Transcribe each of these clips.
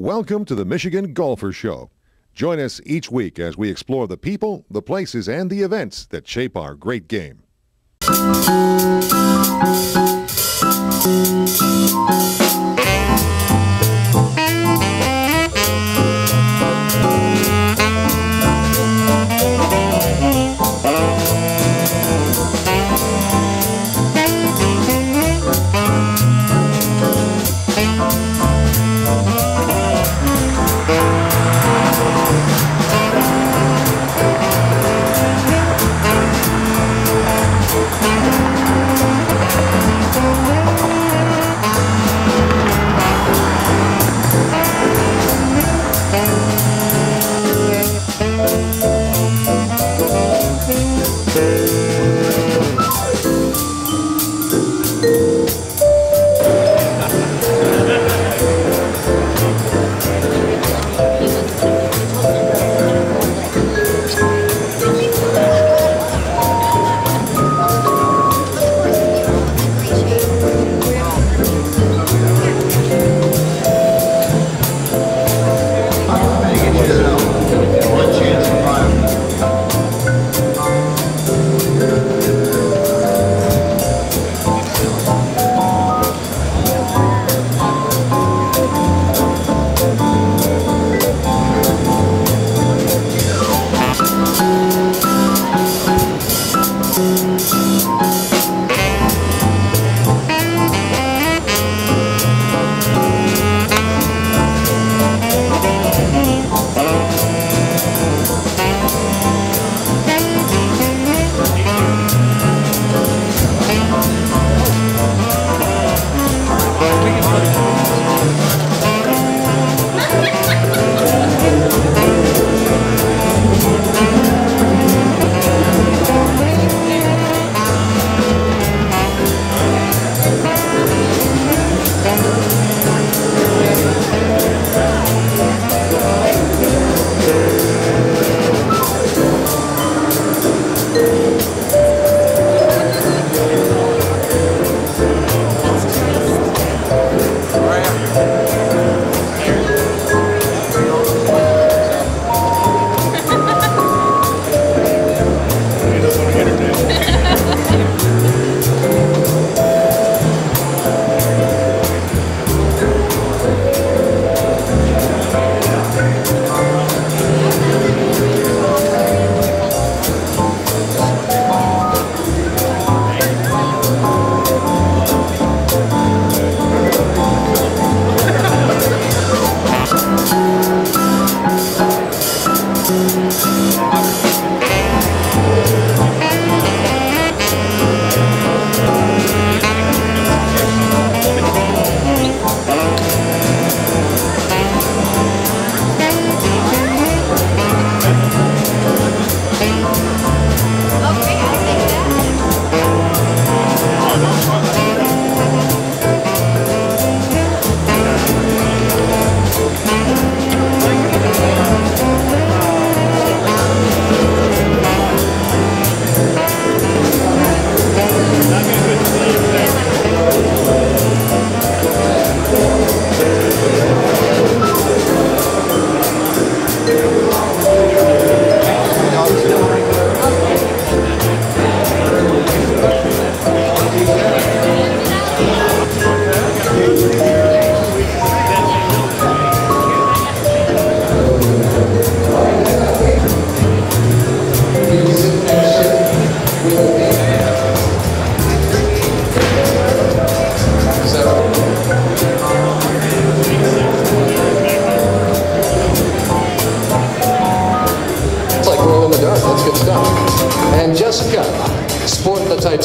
Welcome to the Michigan Golfer Show. Join us each week as we explore the people, the places, and the events that shape our great game.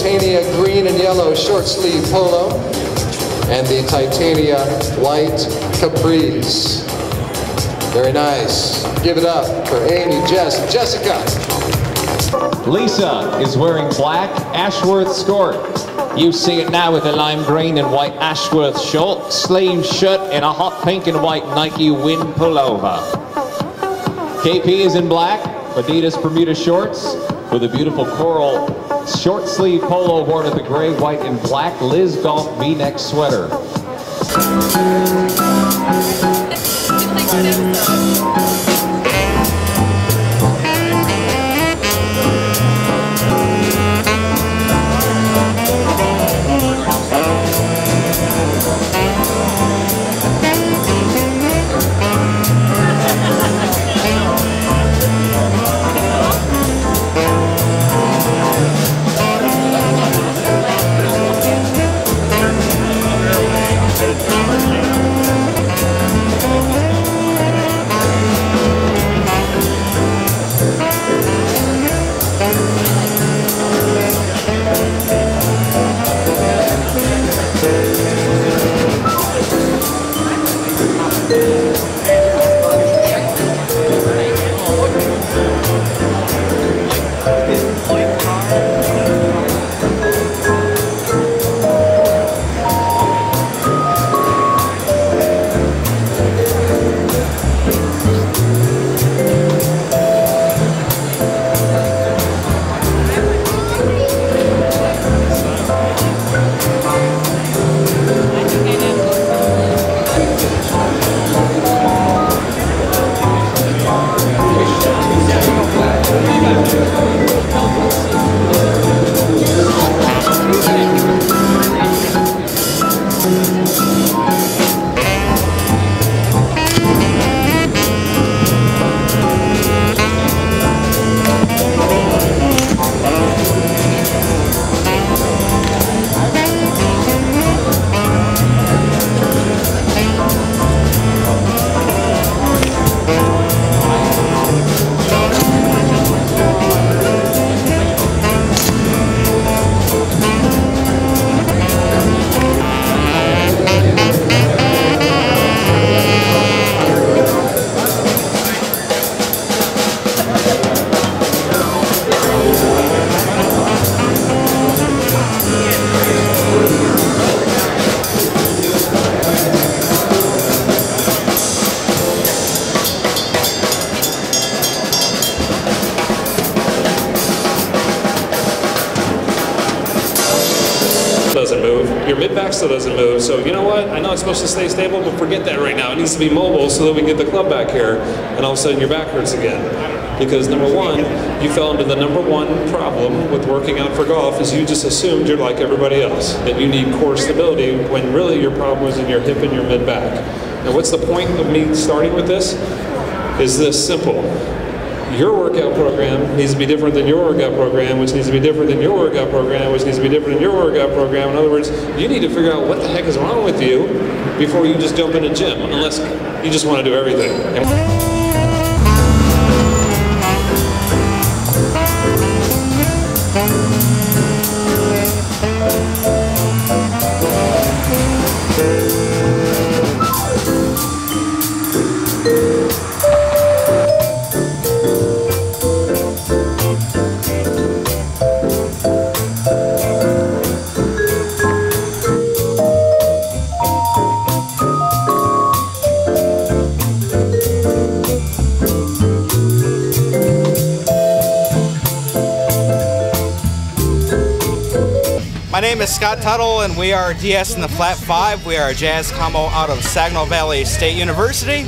Titania green and yellow short sleeve polo and the Titania white capris. Very nice. Give it up for Amy, Jess, Jessica. Lisa is wearing black Ashworth skirt. You see it now with a lime green and white Ashworth short sleeve shirt and a hot pink and white Nike wind pullover. KP is in black, Adidas Bermuda shorts with a beautiful coral short sleeve polo worn with a gray, white, and black Liz Golf V-neck sweater. Move. Your mid back still doesn't move. So you know what? I know it's supposed to stay stable, but forget that right now. It needs to be mobile so that we get the club back here. And all of a sudden your back hurts again. Because number one, you fell into the number one problem with working out for golf is you just assumed you're like everybody else. That you need core stability when really your problem was in your hip and your mid back. Now what's the point of me starting with this? Is this simple your workout program needs to be different than your workout program, which needs to be different than your workout program, which needs to be different than your workout program. In other words, you need to figure out what the heck is wrong with you before you just jump in a gym, unless you just want to do everything. Name is Scott Tuttle, and we are DS in the Flat 5. We are a jazz combo out of Saginaw Valley State University.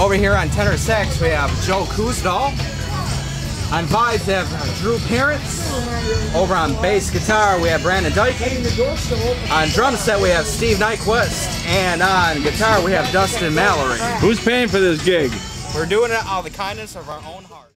Over here on tenor sax, we have Joe Kuzdal. On vibes, we have Drew Parents. Over on bass guitar, we have Brandon Dyke. On drum set, we have Steve Nyquist. And on guitar, we have Dustin Mallory. Who's paying for this gig? We're doing it out of the kindness of our own heart.